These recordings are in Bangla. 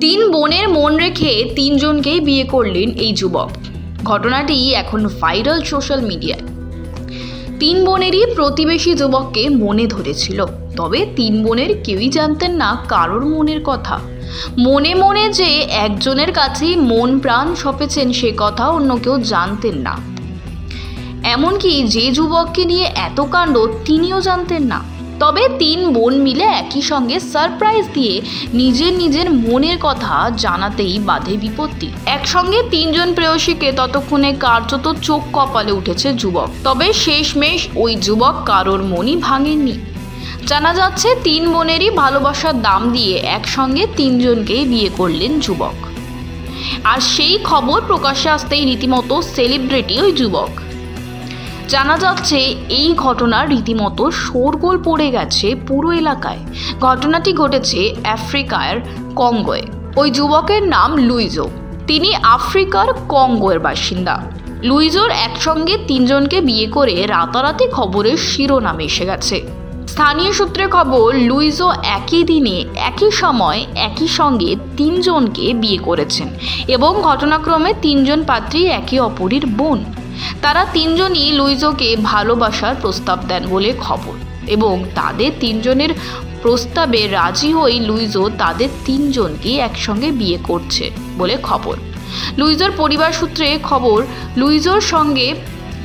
তিন বোনের মন রেখে তিনজনকেই বিয়ে করলেন এই যুবক। ঘটনাটি এখন ভাইরাল সোশ্যাল মিডিয়ায়। তিন বোনেরই প্রতিবেশী যুবককে মনে ধরেছিল, তবে তিন বোনের কেউই জানতেন না কারোর মনের কথা। মনে মনে যে একজনের কাছেই মন প্রাণ সপেছেন সে কথা অন্য কেউ জানতেন না। এমনকি যে যুবককে নিয়ে এত কাণ্ড তিনিও জানতেন না। তবে তিন বোন মিলে একই সঙ্গে সারপ্রাইজ দিয়ে নিজের নিজের মনের কথা জানাতেই বাধে বিপত্তি। একসঙ্গে তিনজন প্রেয়সীকে ততক্ষণে কার্যত চোখ কপালে উঠেছে যুবক। তবে শেষমেশ ওই যুবক কারোর মনই ভাঙেননি। জানা যাচ্ছে, তিন বোনেরই ভালোবাসার দাম দিয়ে একসঙ্গে তিনজনকেই বিয়ে করলেন যুবক। আর সেই খবর প্রকাশ্যে আসতেই রীতিমতো সেলিব্রিটি ওই যুবক। জানা যাচ্ছে এই ঘটনা রীতিমতো শোরগোল পড়ে গেছে পুরো এলাকায়। ঘটনাটি ঘটেছে আফ্রিকার কঙ্গোয়। ওই যুবকের নাম লুইজো। তিনি আফ্রিকার কঙ্গোয়ের বাসিন্দা। লুইজোর একসঙ্গে তিনজনকে বিয়ে করে রাতারাতি খবরের শিরোনামে এসে গেছে। স্থানীয় সূত্রে খবর, লুইজো একই দিনে, একই সময়, একই সঙ্গে তিনজনকে বিয়ে করেছেন এবং ঘটনাক্রমে তিনজন পাত্রী একে অপরের বোন। তারা তিনজনই লুইজোকে ভালোবাসার প্রস্তাব দেন বলে খবর। এবং তাদের তিনজনের প্রস্তাবে রাজি হয়ে লুইজো তাদের তিনজনকে একসঙ্গে বিয়ে করছে বলে খবর। লুইজোর পরিবার সূত্রে খবর, লুইজোর সঙ্গে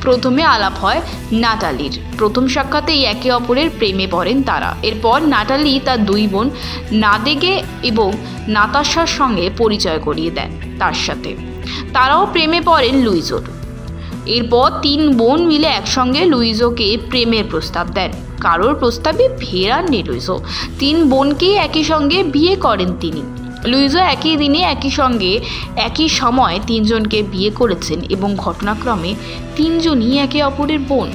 প্রথমে আলাপ হয় নাটালির। প্রথম সাক্ষাতেই একে অপরের প্রেমে পড়েন তারা। এরপর নাটালি তার দুই বোন নাদেগে এবং নাতাশার সঙ্গে পরিচয় করিয়ে দেন তার সাথে। তারাও প্রেমে পড়েন লুইজোর। এরপর তিন বোন মিলে একসঙ্গে লুইজোকে প্রেমের প্রস্তাব দেন। কারোর প্রস্তাবে ফেরাননি লুইজো তিন বোনকেই একই সঙ্গে বিয়ে করেন তিনি। লুইজো একই দিনে একই সঙ্গে একই সময় তিনজনকে বিয়ে করেছেন এবং ঘটনাক্রমে তিনজনই একে অপরের বোন।